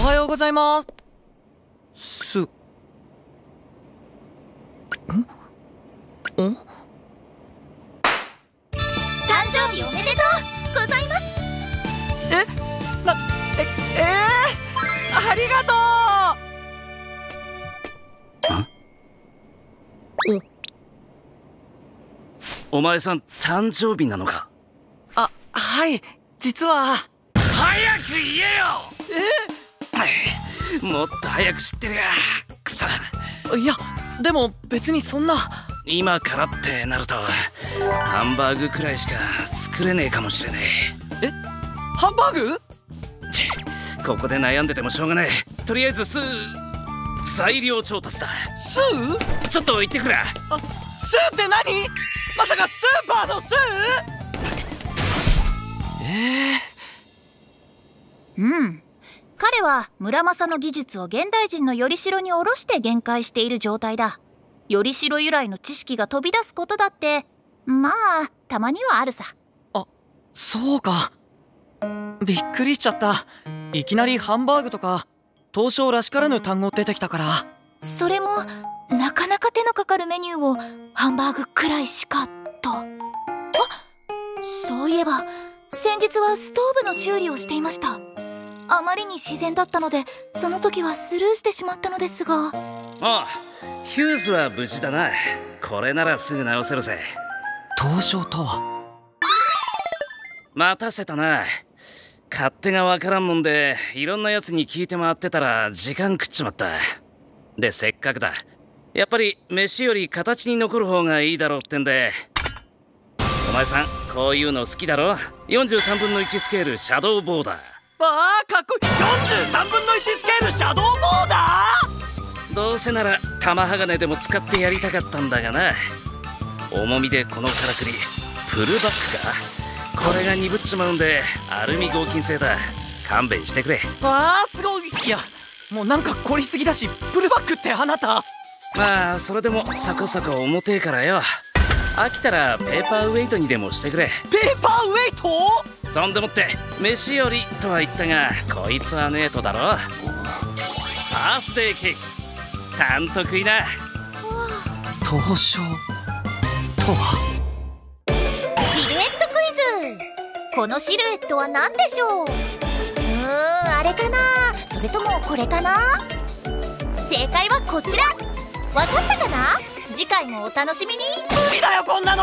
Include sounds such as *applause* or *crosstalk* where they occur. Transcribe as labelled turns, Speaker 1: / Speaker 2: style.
Speaker 1: おはようございます。すん？ん
Speaker 2: 誕生日おめでとうございます。
Speaker 1: え？なええー、ありがとう！
Speaker 3: お前さん誕生日なのか？
Speaker 1: あはい。実は *laughs*
Speaker 3: もっと早く知ってるやくそ
Speaker 1: いやでも別にそんな。
Speaker 3: 今からってなるとハンバーグくらいしか作れねえかもしれね
Speaker 1: え。え？ハンバーグ？
Speaker 3: ちここで悩んでてもしょうがない。とりあえずスー材料調達だ。
Speaker 1: スー？
Speaker 3: ちょっと行ってくれ
Speaker 1: あスーって何？まさかスーパーのスー？ええー、うん
Speaker 2: 彼は村正の技術を現代人のよりしろに下ろして限界している状態だ。よりしろ由来の知識が飛び出すことだってまあたまにはあるさ。
Speaker 1: あそうか。びっくりしちゃった。いきなりハンバーグとか東証らしからぬ単語出てきたから。
Speaker 2: それもなかなか手のかかるメニューをハンバーグくらいしかと。あそういえば先日はストーブの修理をしていましたあまりに自然だったのでその時はスルーしてしまったのですが。あ
Speaker 3: あヒューズは無事だな。これならすぐ直せるぜ。
Speaker 1: 東証とは？
Speaker 3: 待たせたな。勝手がわからんもんでいろんなやつに聞いて回ってたら時間食っちまった。でせっかくだ。やっぱり飯より形に残る方がいいだろうってんで。お前さんこういうの好きだろ？43分の1スケールシャドーボーダー
Speaker 1: わあかっこいい。43分の1スケールシャドーボーダ
Speaker 3: ー？どうせなら玉鋼でも使ってやりたかったんだがな。重みでこのからくりプルバックかこれが鈍っちまうんでアルミ合金製だ。勘弁してくれ。
Speaker 1: わあすごい。いやもうなんか凝りすぎだしプルバックってあなた。
Speaker 3: まあそれでもそこそこ重てえからよ。飽きたらペーパーウェイトにでもしてくれ。
Speaker 1: ペーパーウェイト？
Speaker 3: そんでもって飯よりとは言ったがこいつはねえとだろ。バースデーケーキたんと食いな。
Speaker 1: 東証とは。
Speaker 2: シルエットクイズ。このシルエットは何でしょう？うーんあれかな？それともこれかな？正解はこちら。わかったかな？次回もお楽しみに。
Speaker 1: 無理だよこんなの